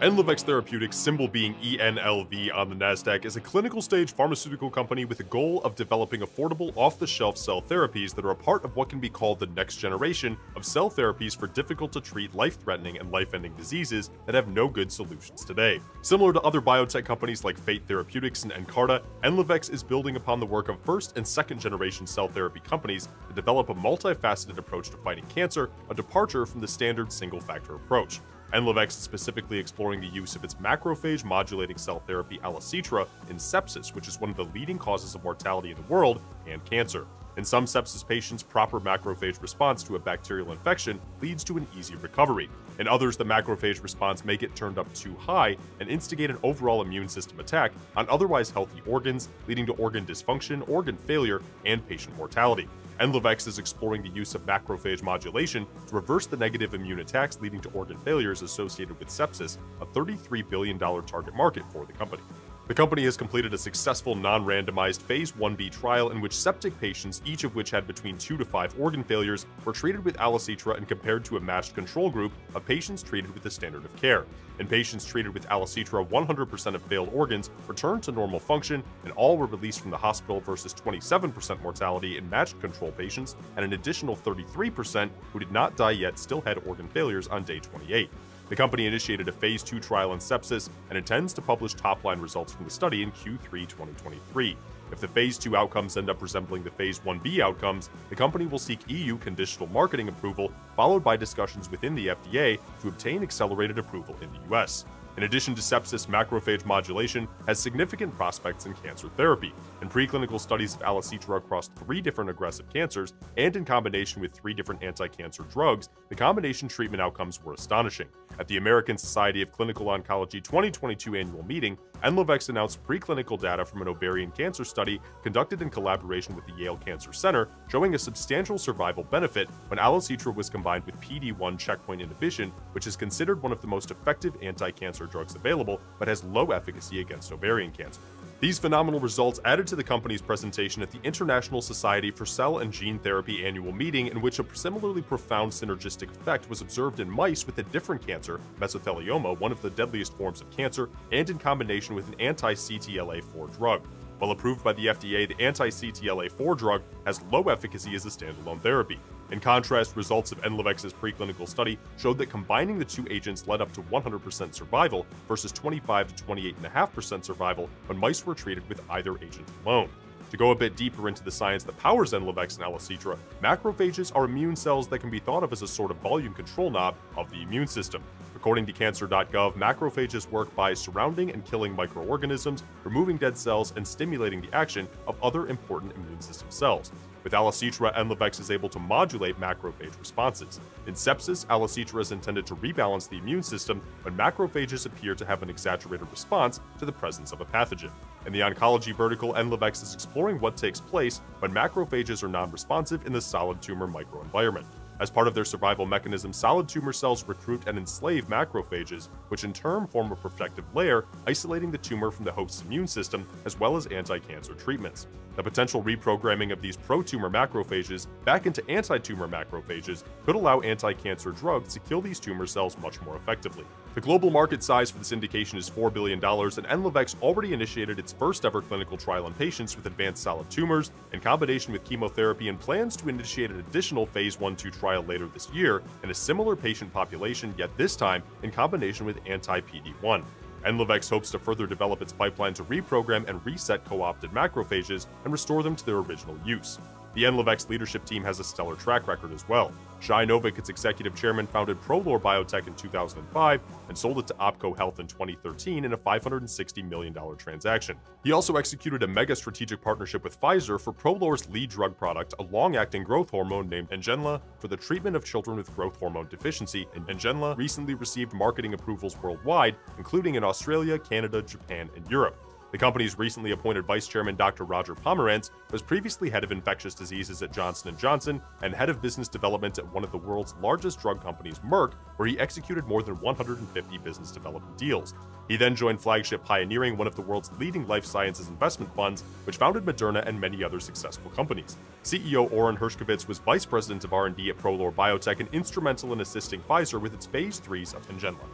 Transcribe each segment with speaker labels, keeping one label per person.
Speaker 1: Enlivex Therapeutics, symbol being ENLV on the NASDAQ, is a clinical stage pharmaceutical company with a goal of developing affordable, off the shelf cell therapies that are a part of what can be called the next generation of cell therapies for difficult to treat, life threatening, and life ending diseases that have no good solutions today. Similar to other biotech companies like Fate Therapeutics and Nkarta, Enlivex is building upon the work of first and second generation cell therapy companies to develop a multifaceted approach to fighting cancer, a departure from the standard single factor approach. Enlivex is specifically exploring the use of its macrophage modulating cell therapy Allocetra in sepsis, which is one of the leading causes of mortality in the world and cancer. In some sepsis patients, proper macrophage response to a bacterial infection leads to an easy recovery. In others, the macrophage response may get turned up too high and instigate an overall immune system attack on otherwise healthy organs, leading to organ dysfunction, organ failure, and patient mortality. Enlivex is exploring the use of macrophage modulation to reverse the negative immune attacks leading to organ failures associated with sepsis, a $33 billion target market for the company. The company has completed a successful non-randomized phase 1b trial in which septic patients, each of which had between 2 to 5 organ failures, were treated with Allocetra and compared to a matched control group of patients treated with the standard of care. In patients treated with Allocetra, 100% of failed organs returned to normal function and all were released from the hospital versus 27% mortality in matched control patients and an additional 33% who did not die yet still had organ failures on day 28. The company initiated a phase 2 trial in sepsis and intends to publish top-line results from the study in Q3 2023. If the phase 2 outcomes end up resembling the phase 1b outcomes, the company will seek EU conditional marketing approval, followed by discussions within the FDA to obtain accelerated approval in the US. In addition to sepsis, macrophage modulation has significant prospects in cancer therapy. In preclinical studies of Allocetra across three different aggressive cancers, and in combination with three different anti-cancer drugs, the combination treatment outcomes were astonishing. At the American Society of Clinical Oncology 2022 annual meeting, Enlivex announced preclinical data from an ovarian cancer study conducted in collaboration with the Yale Cancer Center, showing a substantial survival benefit when Allocetra was combined with PD-1 checkpoint inhibition, which is considered one of the most effective anti-cancer drugs available, but has low efficacy against ovarian cancer. These phenomenal results added to the company's presentation at the International Society for Cell and Gene Therapy annual meeting in which a similarly profound synergistic effect was observed in mice with a different cancer, mesothelioma, one of the deadliest forms of cancer, and in combination with an anti-CTLA-4 drug. While approved by the FDA, the anti-CTLA-4 drug has low efficacy as a standalone therapy. In contrast, results of Enlivex's preclinical study showed that combining the two agents led up to 100% survival versus 25 to 28.5% survival when mice were treated with either agent alone. To go a bit deeper into the science that powers Enlivex and Allocetra, macrophages are immune cells that can be thought of as a sort of volume control knob of the immune system. According to cancer.gov, macrophages work by surrounding and killing microorganisms, removing dead cells, and stimulating the action of other important immune system cells. With Allocetra, Enlivex is able to modulate macrophage responses. In sepsis, Allocetra is intended to rebalance the immune system when macrophages appear to have an exaggerated response to the presence of a pathogen. In the oncology vertical, Enlivex is exploring what takes place when macrophages are non-responsive in the solid tumor microenvironment. As part of their survival mechanism, solid tumor cells recruit and enslave macrophages, which in turn form a protective layer, isolating the tumor from the host's immune system, as well as anti-cancer treatments. The potential reprogramming of these pro-tumor macrophages back into anti-tumor macrophages could allow anti-cancer drugs to kill these tumor cells much more effectively. The global market size for this indication is $4 billion, and Enlivex already initiated its first ever clinical trial in patients with advanced solid tumors in combination with chemotherapy and plans to initiate an additional phase 1-2 trial later this year in a similar patient population, yet this time in combination with anti-PD-1. Enlivex hopes to further develop its pipeline to reprogram and reset co-opted macrophages and restore them to their original use. The Enlivex leadership team has a stellar track record as well. Shai Novik, its executive chairman, founded Prolor Biotech in 2005 and sold it to OPKO Health in 2013 in a $560 million transaction. He also executed a mega strategic partnership with Pfizer for Prolor's lead drug product, a long-acting growth hormone named Ngenla, for the treatment of children with growth hormone deficiency, and Ngenla recently received marketing approvals worldwide, including in Australia, Canada, Japan, and Europe. The company's recently appointed vice chairman, Dr. Roger Pomerantz, was previously head of infectious diseases at Johnson & Johnson and head of business development at one of the world's largest drug companies, Merck, where he executed more than 150 business development deals. He then joined Flagship Pioneering, one of the world's leading life sciences investment funds, which founded Moderna and many other successful companies. CEO Oren Hershkovitz was vice president of R&D at Prolor Biotech and instrumental in assisting Pfizer with its phase 3s of Ngenla.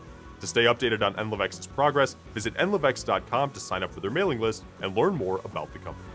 Speaker 1: To stay updated on Enlivex's progress, visit enlivex.com to sign up for their mailing list and learn more about the company.